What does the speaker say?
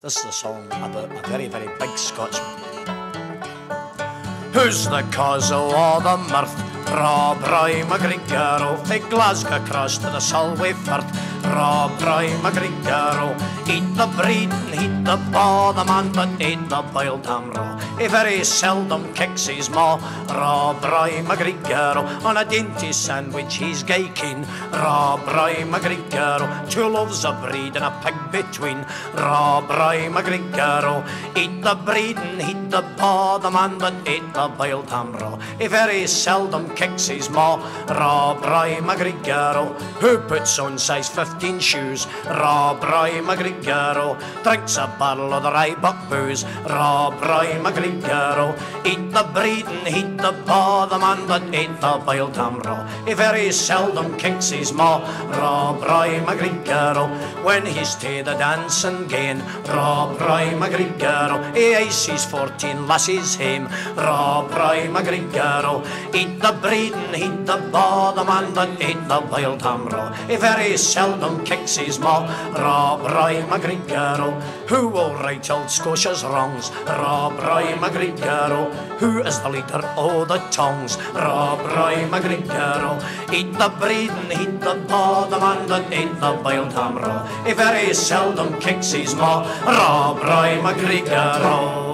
This is a song about a very, very big Scotsman. Who's the cause of all the mirth? Rob Roy Macgregor, the Glasgow cross to the Solway Firth. Rob Roy Macgregor, eat the breed and eat the paw, the man but eat the boiled ham raw. He very seldom kicks his maw. Rob Roy Macgregor, on a dainty sandwich he's gay keen. Rob Roy Macgregor, two loaves of breed and a pig between. Rob Roy McGregor, eat the breed and eat the paw, the man but eat the boiled ham raw. He very seldom kicks his maw. Rob Roy Macgregor, who puts on size 15 15 shoes. Rob Roy Macgregor drinks a bottle of the Rybuck booze. Rob Roy Macgregor the breed and eat the paw, the man that ate the boiled ham raw. He very seldom kicks his maw. Rob Roy Macgregor when he's to the dancing game. Rob Roy Macgregor he ices 14 lassies hame. Rob Roy Macgregor eat the breed and eat the paw, the man that ate the boiled ham raw. He very seldom kicks his maw. Rob Roy Macgregor, who will right old Scotia's wrongs? Rob Roy Macgregor, who is the leader of the Tongs? Rob Roy Macgregor, oh, eat the breed and eat the paw, the man that ate the boiled ham raw. He very seldom kicks his maw. Rob Roy Macgregor.